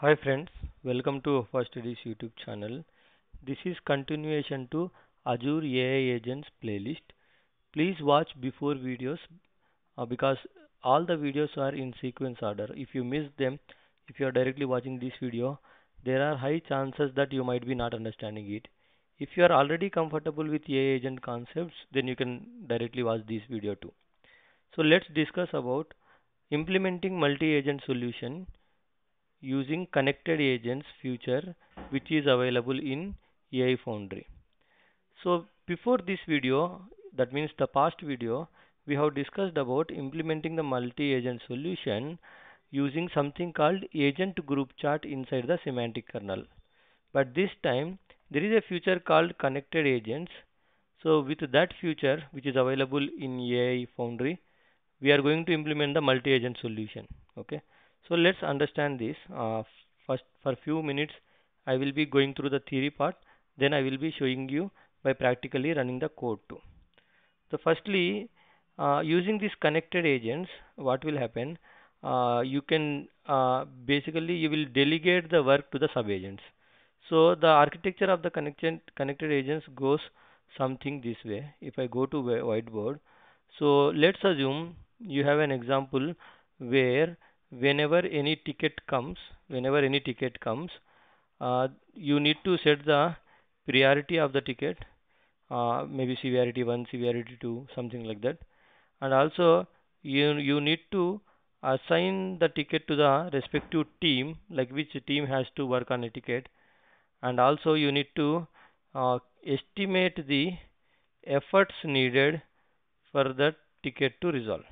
Hi friends, welcome to WafaStudies YouTube channel. This is continuation to Azure AI Agents playlist. Please watch before videos uh, because all the videos are in sequence order. If you miss them, if you are directly watching this video, there are high chances that you might be not understanding it. If you are already comfortable with AI agent concepts, then you can directly watch this video too. So let's discuss about implementing multi-agent solution using connected agents feature which is available in AI Foundry. So before this video, that means the past video, we have discussed about implementing the multi-agent solution using something called agent group chat inside the semantic kernel. But this time there is a feature called connected agents. So with that feature which is available in AI Foundry, we are going to implement the multi-agent solution. Okay. So let's understand this. Uh, first, for few minutes, I will be going through the theory part. Then I will be showing you by practically running the code too. So firstly, uh, using these connected agents, what will happen? Uh, you can uh, basically you will delegate the work to the sub agents. So the architecture of the connected connected agents goes something this way. If I go to whiteboard, so let's assume you have an example where whenever any ticket comes whenever any ticket comes uh, you need to set the priority of the ticket uh, maybe severity 1 severity 2 something like that. And also you you need to assign the ticket to the respective team like which team has to work on a ticket. And also you need to uh, estimate the efforts needed for the ticket to resolve.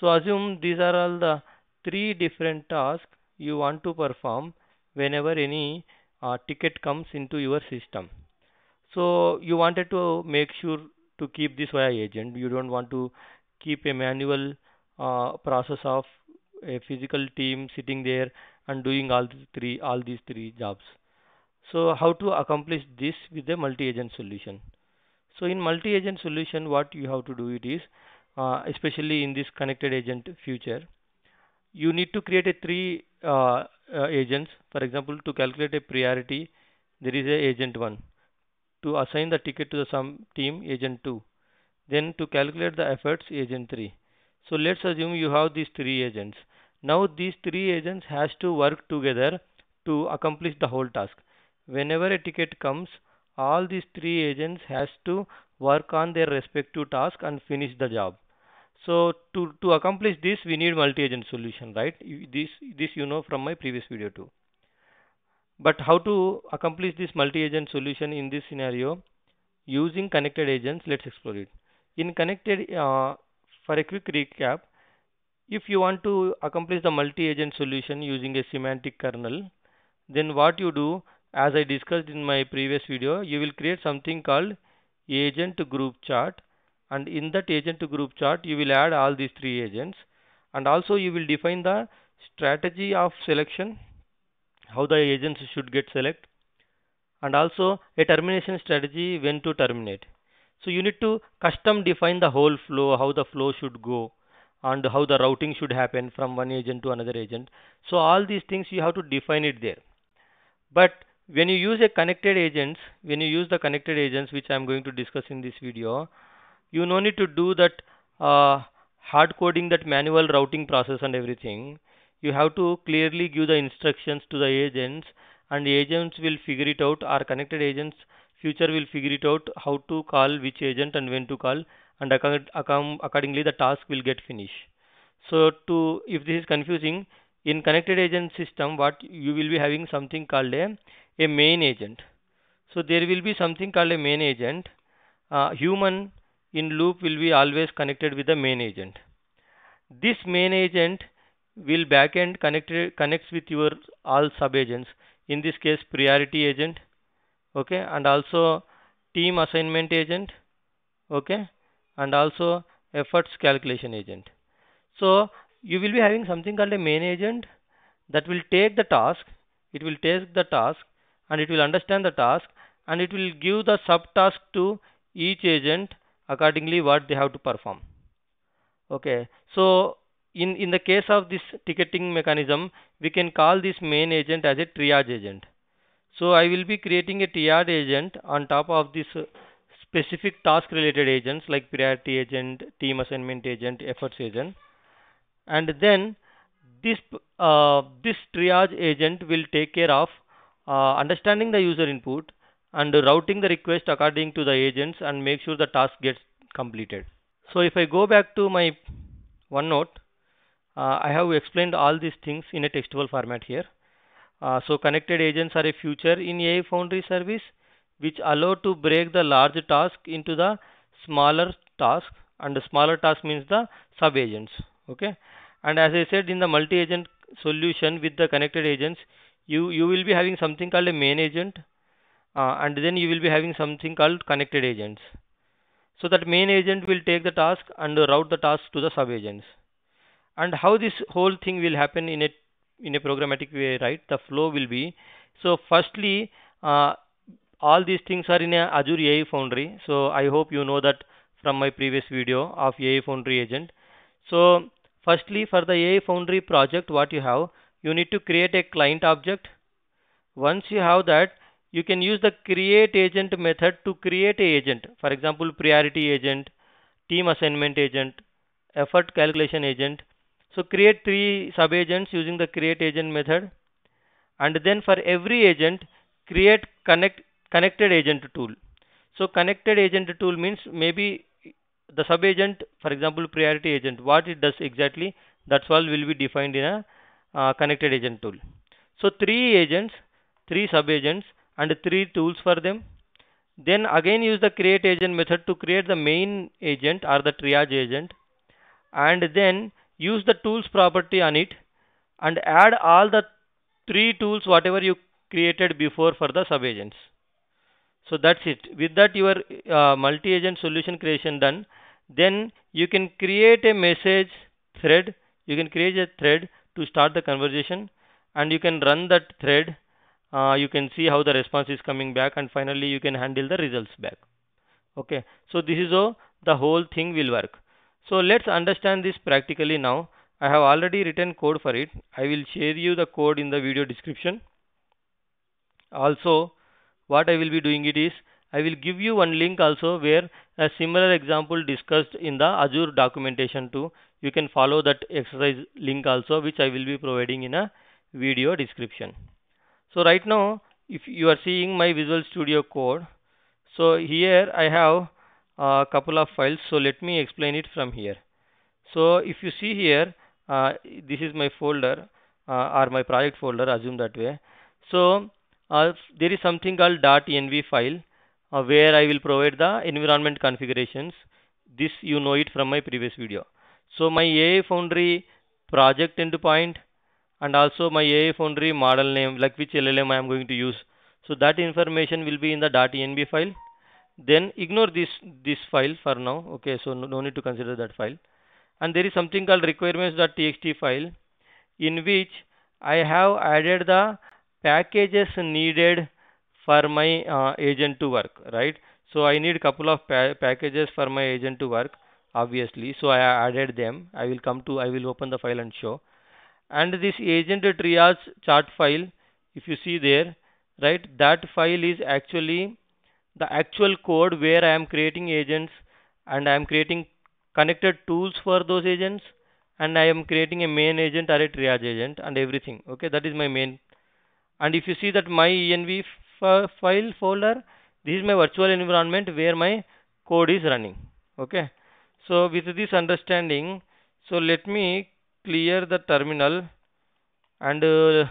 So assume these are all the three different tasks you want to perform whenever any uh, ticket comes into your system. So you wanted to make sure to keep this via agent. You don't want to keep a manual uh, process of a physical team sitting there and doing all these three all these three jobs. So how to accomplish this with a multi-agent solution? So in multi-agent solution, what you have to do it is, uh, especially in this connected agent future, you need to create a three uh, uh, agents. For example, to calculate a priority, there is a agent one. To assign the ticket to the some team, agent two. Then to calculate the efforts, agent three. So let's assume you have these three agents. Now these three agents has to work together to accomplish the whole task. Whenever a ticket comes, all these three agents has to work on their respective task and finish the job. So to, to accomplish this, we need multi-agent solution, right? This, this you know from my previous video too. But how to accomplish this multi-agent solution in this scenario? Using connected agents, let's explore it. In connected, uh, for a quick recap, if you want to accomplish the multi-agent solution using a semantic kernel, then what you do, as I discussed in my previous video, you will create something called agent group chat and in that agent group chat you will add all these three agents. And also you will define the strategy of selection how the agents should get select. And also a termination strategy when to terminate. So you need to custom define the whole flow how the flow should go and how the routing should happen from one agent to another agent. So all these things you have to define it there. But when you use a connected agents when you use the connected agents which i am going to discuss in this video you no need to do that uh, hard coding that manual routing process and everything. You have to clearly give the instructions to the agents and the agents will figure it out. Our connected agents future will figure it out how to call which agent and when to call and accordingly the task will get finished. So to if this is confusing in connected agent system what you will be having something called a, a main agent. So there will be something called a main agent. Uh, human in loop will be always connected with the main agent. This main agent will backend connected connects with your all sub agents. In this case, priority agent, okay, and also team assignment agent, okay, and also efforts calculation agent. So you will be having something called a main agent that will take the task, it will take the task and it will understand the task and it will give the subtask to each agent accordingly what they have to perform. Okay. So in in the case of this ticketing mechanism we can call this main agent as a triage agent. So I will be creating a triage agent on top of this uh, specific task related agents like priority agent team assignment agent efforts agent. And then this uh, this triage agent will take care of uh, understanding the user input and routing the request according to the agents and make sure the task gets completed. So if I go back to my OneNote uh, I have explained all these things in a textual format here. Uh, so connected agents are a feature in AI Foundry service which allow to break the large task into the smaller task and the smaller task means the sub agents okay? And as I said in the multi-agent solution with the connected agents you you will be having something called a main agent uh, and then you will be having something called connected agents. So that main agent will take the task and route the task to the sub agents and how this whole thing will happen in a in a programmatic way right? The flow will be so firstly uh, all these things are in a Azure AI Foundry. So I hope you know that from my previous video of AI Foundry agent. So firstly for the AI Foundry project what you have you need to create a client object. Once you have that you can use the create agent method to create a agent for example priority agent team assignment agent effort calculation agent so create three sub agents using the create agent method and then for every agent create connect connected agent tool. So connected agent tool means maybe the sub agent for example priority agent what it does exactly that's all will be defined in a uh, connected agent tool. So three agents, three sub agents and three tools for them. Then again use the create agent method to create the main agent or the triage agent. And then use the tools property on it and add all the three tools whatever you created before for the sub agents so that's it. With that your uh, multi agent solution creation done then you can create a message thread. You can create a thread to start the conversation and you can run that thread uh, you can see how the response is coming back and finally you can handle the results back okay so this is how the whole thing will work so let's understand this practically now. I have already written code for it. I will share you the code in the video description. Also, what I will be doing it is, I will give you one link also where a similar example discussed in the Azure documentation too. You can follow that exercise link also which I will be providing in a video description. So right now, if you are seeing my Visual Studio code, so here I have a couple of files. So let me explain it from here. So if you see here uh, this is my folder uh, or my project folder assume that way. So uh, there is something called .env file uh, where I will provide the environment configurations. This you know it from my previous video. So my AI Foundry project endpoint and also my AI Foundry model name like which LLM I am going to use. So that information will be in the .env file. Then ignore this this file for now. Okay so no, no need to consider that file. And there is something called requirements.txt file in which I have added the packages needed for my uh, agent to work right? So I need couple of pa packages for my agent to work obviously. So I added them. I will come to I will open the file and show and this agent triage chart file if you see there right that file is actually the actual code where I am creating agents and I am creating connected tools for those agents and I am creating a main agent or a triage agent and everything. Okay that is my main. And if you see that my env file folder this is my virtual environment where my code is running. Okay so with this understanding so let me clear the terminal and uh,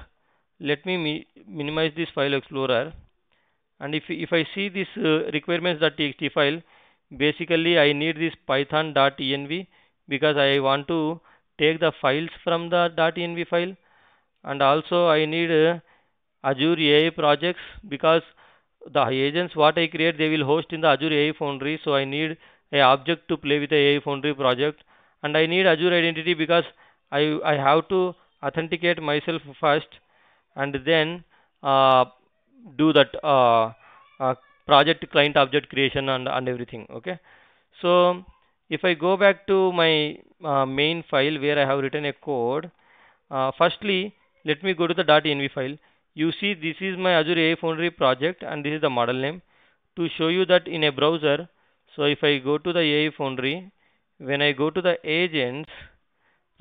let me mi minimize this file explorer. And if if I see this uh, requirements.txt file basically I need this python-dotenv because I want to take the files from the .env file. And also I need uh, Azure AI projects because the agents what I create they will host in the Azure AI Foundry. So I need a object to play with the AI Foundry project. And I need Azure identity because I I have to authenticate myself first and then uh, do that uh, uh, project client object creation and, and everything okay so if I go back to my uh, main file where I have written a code. Uh, firstly, let me go to the .env file. You see this is my Azure AI Foundry project and this is the model name. To show you that in a browser, so if I go to the AI Foundry, when I go to the agents,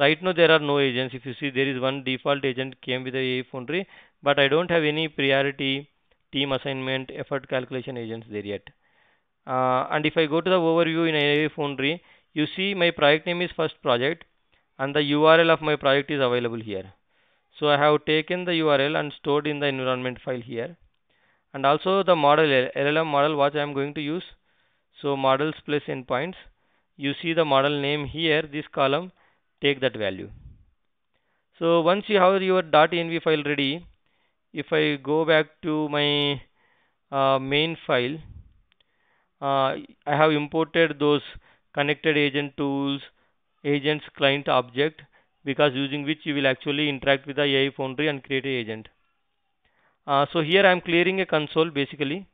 right now there are no agents. If you see there is one default agent came with the AI Foundry, but I don't have any priority, team assignment, effort calculation agents there yet. Uh, and if I go to the overview in AI Foundry, you see my project name is first project and the URL of my project is available here. So I have taken the URL and stored in the environment file here. And also the model LLM model what I am going to use. So models plus endpoints. You see the model name here, this column, take that value. So once you have your .env file ready, if I go back to my uh, main file, uh, I have imported those connected agent tools, agents client object because using which you will actually interact with the AI Foundry and create an agent. Uh, so here I am clearing a console basically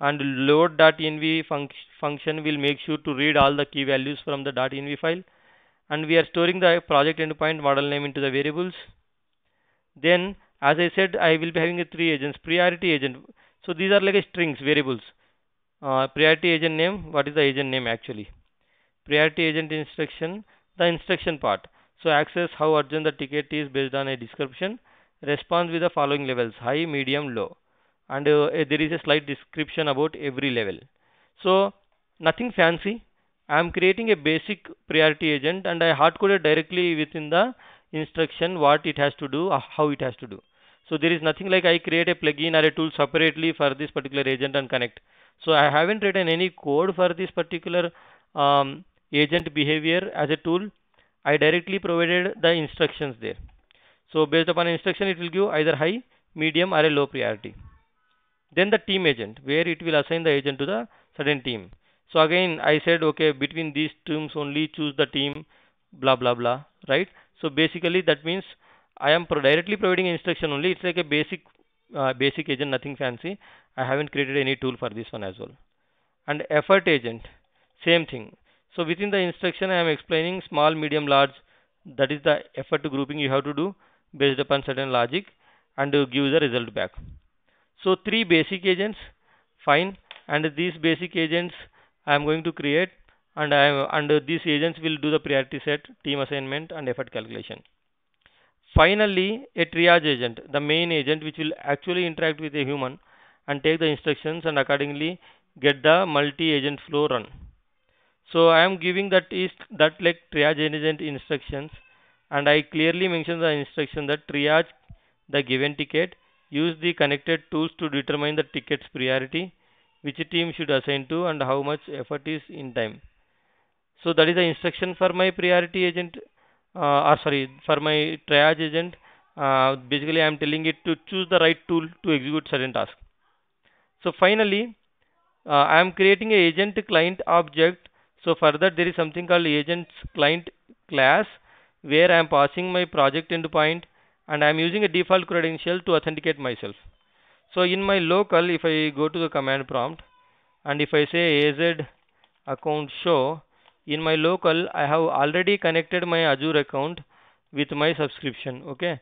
and load.env func function will make sure to read all the key values from the .env file and we are storing the project endpoint model name into the variables. Then as I said I will be having a three agents priority agent. So these are like a strings variables. Uh, priority agent name what is the agent name actually? Priority agent instruction the instruction part. So access how urgent the ticket is based on a description. Response with the following levels high medium low. And uh, there is a slight description about every level. So nothing fancy I am creating a basic priority agent and I hard coded directly within the instruction what it has to do uh, how it has to do so there is nothing like I create a plugin or a tool separately for this particular agent and connect so I haven't written any code for this particular um, agent behavior as a tool. I directly provided the instructions there. So based upon instruction, it will give either high, medium or a low priority. Then the team agent, where it will assign the agent to the certain team. So again, I said, okay, between these teams only choose the team, blah, blah, blah, right? So basically that means I am directly providing instruction only. It's like a basic, uh, basic agent, nothing fancy. I haven't created any tool for this one as well. And effort agent, same thing. So within the instruction, I am explaining small, medium, large. That is the effort grouping you have to do based upon certain logic and give the result back. So three basic agents, fine. And these basic agents I am going to create and I am, and these agents will do the priority set, team assignment and effort calculation. Finally, a triage agent, the main agent which will actually interact with a human and take the instructions and accordingly get the multi-agent flow run. So I am giving that is that like triage agent instructions and I clearly mention the instruction that triage the given ticket use the connected tools to determine the ticket's priority which team should assign to and how much effort is in time. So that is the instruction for my priority agent uh, or sorry for my triage agent uh, basically I am telling it to choose the right tool to execute certain task. So finally uh, I am creating a agent client object so further there is something called agents client class where I am passing my project endpoint and I am using a default credential to authenticate myself. So in my local if I go to the command prompt and if I say az account show in my local I have already connected my Azure account with my subscription okay.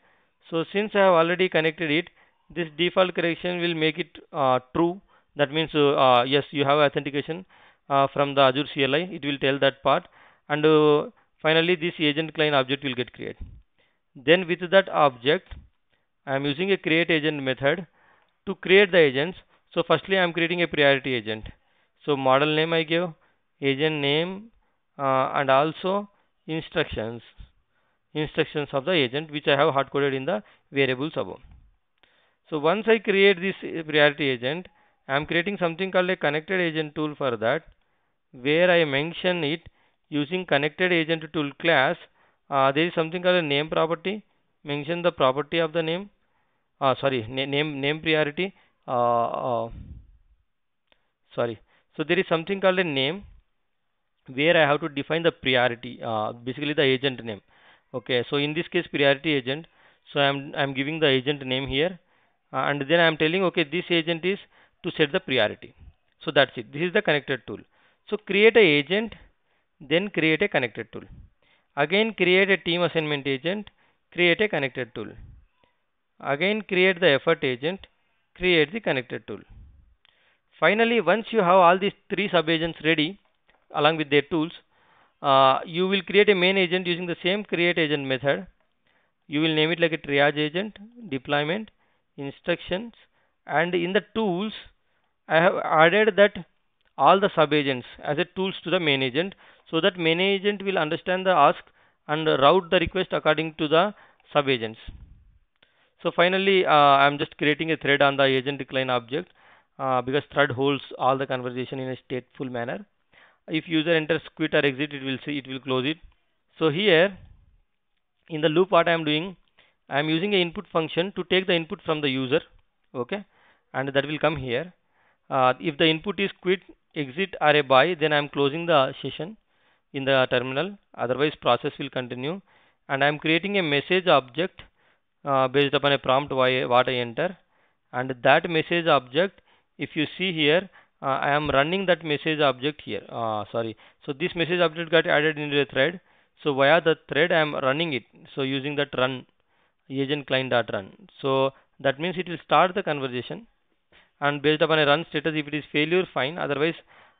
So since I have already connected it this default connection will make it uh, true that means uh, uh yes you have authentication uh, from the Azure CLI. It will tell that part and uh, finally this agent client object will get created. Then with that object I am using a create agent method to create the agents. So firstly I am creating a priority agent. So model name I give, agent name uh, and also instructions instructions of the agent which I have hard coded in the variables above. So once I create this priority agent I am creating something called a connected agent tool for that where I mention it using connected agent tool class uh, there is something called a name property mention the property of the name uh, sorry. Na name name priority uh, uh, sorry. So there is something called a name where I have to define the priority uh, basically the agent name. Okay so in this case priority agent. So I'm I'm giving the agent name here uh, and then I'm telling okay this agent is to set the priority. So that's it. This is the connected tool. So create a agent, then create a connected tool. Again create a team assignment agent, create a connected tool. Again create the effort agent, create the connected tool. Finally, once you have all these three sub agents ready along with their tools, uh, you will create a main agent using the same create agent method. You will name it like a triage agent, deployment, instructions, and in the tools, I have added that all the sub agents as a tools to the main agent so that main agent will understand the ask and route the request according to the sub agents. So finally, uh, I'm just creating a thread on the agents client object uh, because thread holds all the conversation in a stateful manner. If user enters quit or exit, it will see it will close it. So here in the loop, what I am doing, I am using a input function to take the input from the user, okay, and that will come here. Uh, if the input is quit, exit or a buy, then I am closing the session in the terminal. Otherwise, process will continue, and I am creating a message object uh, based upon a prompt what I enter, and that message object if you see here uh, I am running that message object here. Uh, sorry. So this message object got added into the thread. So via the thread I am running it. So using that run agent client dot run. So that means it will start the conversation. And based upon a run status if it is failure fine. Otherwise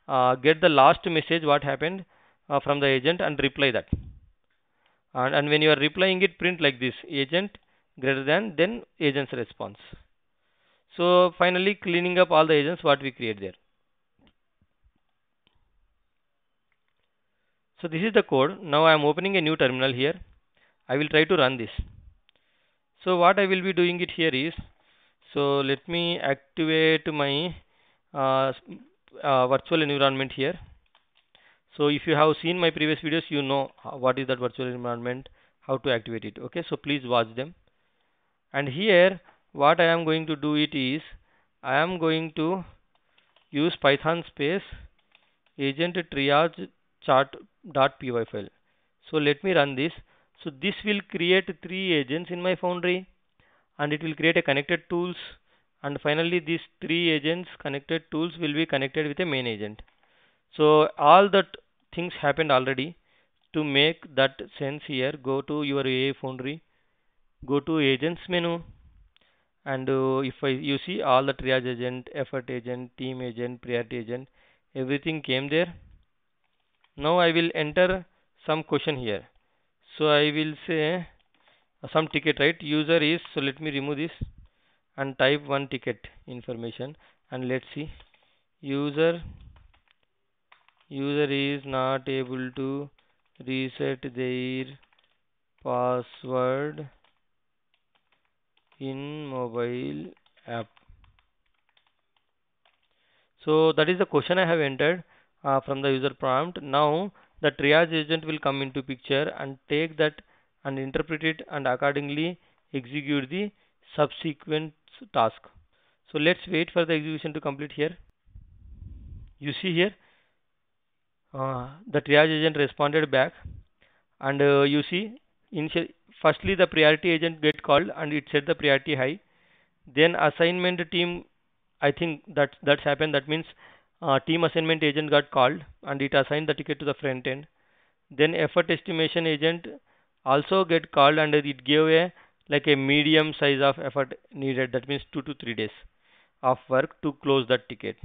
uh, get the last message what happened uh, from the agent and reply that. And, and when you are replying it print like this. Agent greater than then agent's response so finally cleaning up all the agents what we create there. So this is the code. Now I am opening a new terminal here. I will try to run this. So what I will be doing it here is, so let me activate my uh, uh, virtual environment here. So if you have seen my previous videos, you know what is that virtual environment, how to activate it. Okay, so please watch them. And here what I am going to do it is I am going to use python space agent triage chart dot py file. So let me run this. So this will create three agents in my foundry and it will create a connected tools. And finally these three agents connected tools will be connected with a main agent. So all that things happened already to make that sense here. Go to your AI foundry go to agents menu. And uh, if I, you see all the triage agent effort agent team agent priority agent everything came there. Now I will enter some question here. So I will say uh, some ticket right? User is so let me remove this and type one ticket information and let's see. User user is not able to reset their password in mobile app. So that is the question I have entered uh, from the user prompt. Now the triage agent will come into picture and take that and interpret it and accordingly execute the subsequent task. So let's wait for the execution to complete here. You see here uh, the triage agent responded back and uh, you see initial firstly the priority agent get called and it set the priority high. Then assignment team I think that that's happened. That means uh, team assignment agent got called and it assigned the ticket to the front end. Then effort estimation agent also get called and it gave a like a medium size of effort needed. That means 2 to 3 days of work to close that ticket.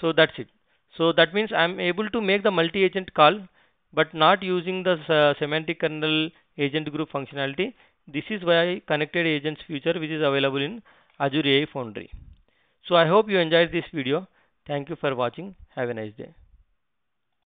So that's it. So that means I'm able to make the multi agent call but not using the uh, semantic kernel agent group functionality. This is why connected agents feature which is available in Azure AI Foundry. So I hope you enjoyed this video. Thank you for watching. Have a nice day.